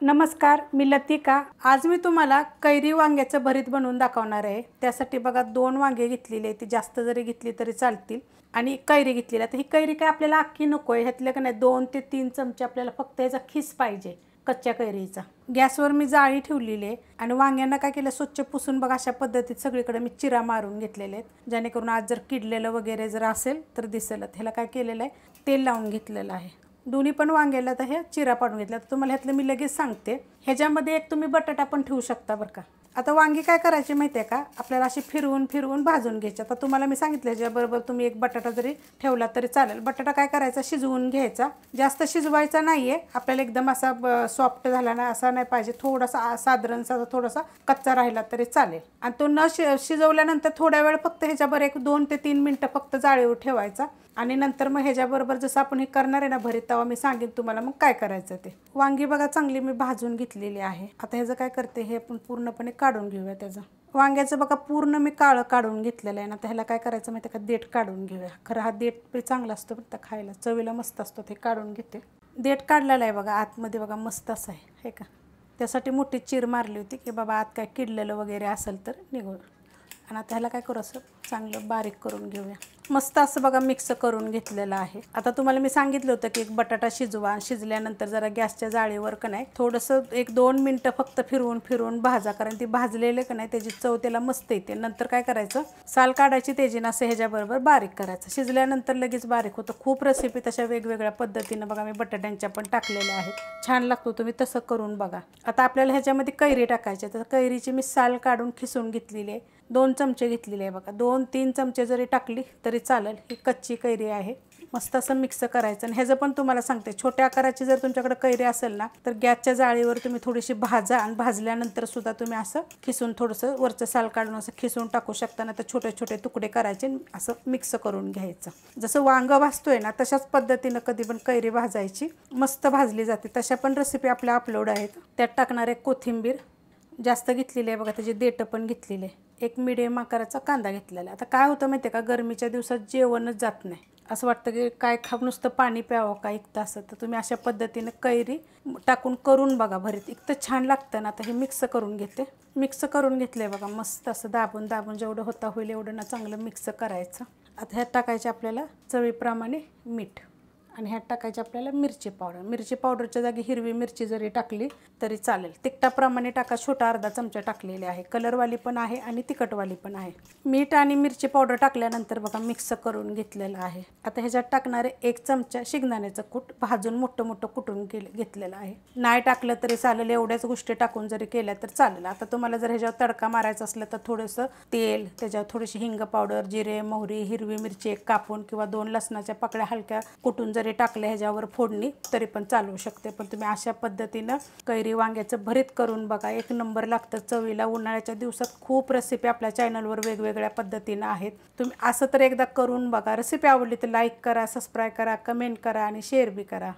नमस्कार मी लतिका. आज मी तुम्हाला कैरी वांग्याचं भरीत बनवून दाखवणार आहे. त्यासाठी बघा दोन वांगे घेतलेले ती जास्त जरी घेतली तरी चालतील. आणि कैरी घेतलेली तर ही कैरी काय आपल्याला अख्खी नको आहे. ह्यातल्या का नाही दोन ते तीन चमचे आपल्याला फक्त याचा खिस पाहिजे कच्च्या कैरीचा. गॅसवर मी जाळी ठेवलेली आहे. आणि वांग्यांना काय केलं स्वच्छ पुसून बघा अशा पद्धतीत सगळीकडे मी चिरा मारून घेतलेले आहेत. जेणेकरून आज जर किडलेलं वगैरे जर असेल तर दिसेल ह्याला काय केलेलं आहे तेल लावून घेतलेलं आहे. दोन्ही पण वांग्याला तर हे चिरा पाडून घेतला तर तुम्हाला ह्यातलं मी लगेच सांगते. ह्याच्यामध्ये एक तुम्ही बटाटा पण ठेवू शकता बरं का. आता वांगी काय करायची माहिती आहे का? आपल्याला अशी फिरवून फिरवून भाजून घ्यायची. आता तुम्हाला मी सांगितलं ह्याच्याबरोबर तुम्ही एक बटाटा जरी ठेवला तरी चालेल. बटाटा काय करायचा? शिजवून घ्यायचा. जास्त शिजवायचा नाही आहे आपल्याला एकदम असा सॉफ्ट झाला ना असा नाही पाहिजे. थोडासा साधारणसा थोडासा कच्चा राहिला तरी चालेल. आणि तो न शि शिजवल्यानंतर थोड्या वेळ फक्त ह्याच्याबरोबर एक दोन ते तीन मिनटं फक्त जाळीवर ठेवायचा. आणि नंतर मग ह्याच्याबरोबर जसं आपण हे करणार आहे ना भरीत तेव्हा मी सांगेन तुम्हाला मग काय करायचं ते. वांगी बघा चांगली मी भाजून घेतलेली आहे. आता ह्याचं काय करते हे आपण पूर्णपणे काढून घेऊया त्याचं. वांग्याचं बघा पूर्ण मी काळं काढून घेतलेलं आहे ना तर ह्याला काय करायचं माहिती का? देठ काढून घेऊया. खरं हा देठ चांगला असतो बघा खायला. चवीला मस्त असतो ते काढून घेते. देठ काढलेला आहे बघा आतमध्ये बघा मस्त असं आहे हे का? त्यासाठी मोठी चिर मारली होती की बाबा आत काय किडलेलं वगैरे असेल तर निघून. आणि आता ह्याला काय करू असं चांगलं बारीक करून घेऊया. मस्त असं बघा मिक्स करून घेतलेलं आहे. आता तुम्हाला मी सांगितलं होतं की एक बटाटा शिजवा. शिजल्यानंतर जरा गॅसच्या जाळीवर का नाही थोडंसं एक दोन मिनटं फक्त फिरवून फिरवून भाजा. कारण ती भाजलेलं का नाही त्याची चव त्याला मस्त येते. नंतर काय करायचं साल काढायची तेजीनं असं ह्याच्याबरोबर बारीक करायचं. शिजल्यानंतर लगेच बारीक होतं. खूप रेसिपी तशा वेगवेगळ्या पद्धतीनं बघा मी बटाट्यांच्या पण टाकलेल्या आहेत. छान लागतो तुम्ही तसं करून बघा. आता आपल्याला ह्याच्यामध्ये कैरी टाकायची तर कैरीची मी साल काढून खिसून घेतलेली आहे. दोन चमचे घेतलेले आहे बघा. दोन तीन चमचे जरी टाकली तरी चालेल. ही कच्ची कैरी आहे. मस्त असं मिक्स करायचं. आणि ह्याचं पण तुम्हाला सांगते. छोट्या आकाराची जर तुमच्याकडे कैरी असेल ना तर गॅसच्या जाळीवर तुम्ही थोडीशी भाजा आणि भाजल्यानंतर सुद्धा तुम्ही असं खिसून थोडंसं वरचं साल काढून असं खिसून टाकू शकता. ना तर छोटे छोटे तुकडे करायचे असं मिक्स करून घ्यायचं. जसं वांग भाजतोय ना तशाच पद्धतीनं कधी पण कैरी भाजायची. मस्त भाजली जाते. तशा पण रेसिपी आपल्या अपलोड आहेत. त्यात टाकणारे कोथिंबीर. जास्त घेतलेली आहे बघा. त्याची देठं पण घेतलेली आहे. एक मिडियम आकाराचा कांदा घेतलेला आहे. आता काय होतं माहिती आहे का? गरमीच्या दिवसात जेवणच जात नाही. असं वाटतं की काय खा नुसतं पाणी प्यावं का? एक तास तर तुम्ही अशा पद्धतीनं कैरी टाकून करून बघा भरीत. इतकं छान लागतं ना. आता हे मिक्स करून घेते. मिक्स करून घेतलं आहे बघा. मस्त असं दाबून दाबून जेवढं होता होईल एवढं ना चांगलं मिक्स करायचं. आता ह्यात टाकायचे आपल्याला चवीप्रमाणे मीठ. आणि ह्यात टाकायची आपल्याला मिरची पावडर. मिरची पावडरच्या जागी हिरवी मिरची जरी टाकली तरी चालेल. तिखटाप्रमाणे टाका छोटा अर्धा चमचा टाकलेले आहे. कलरवाली पण आहे आणि तिखटवाली पण आहे. मीठ आणि मिरची पावडर टाकल्यानंतर बघा मिक्स करून घेतलेलं आहे. आता ह्याच्यात टाकणारे एक चमचा शेंगदाण्याचं कूट भाजून मोठं मोठं कुटून घेतलेलं आहे. नाही टाकलं तरी चालेल एवढ्याच गोष्टी टाकून जरी केल्या तर चालेल. आता तुम्हाला जर ह्याच्यावर तडका मारायचा असलं तर थोडंसं तेल त्याच्यावर थोडीशी हिंग पावडर जिरे मोहरी हिरवी मिरची एक कापून किंवा दोन लसणाच्या पकड्या हलक्या कुटून जरी टाकलं ह्याच्यावर फोडणी तरी पण चालवू शकते. पण तुम्ही अशा पद्धतीनं कैरी वांग्याचं भरीत करून बघा. एक नंबर लागतं चवीला. उन्हाळ्याच्या दिवसात खूप रेसिपी आपल्या चॅनलवर वेगवेगळ्या पद्धतीनं आहेत. तुम्ही असं तर एकदा करून बघा. रेसिपी आवडली तर लाईक करा सबस्क्राईब करा कमेंट करा आणि शेअर बी करा.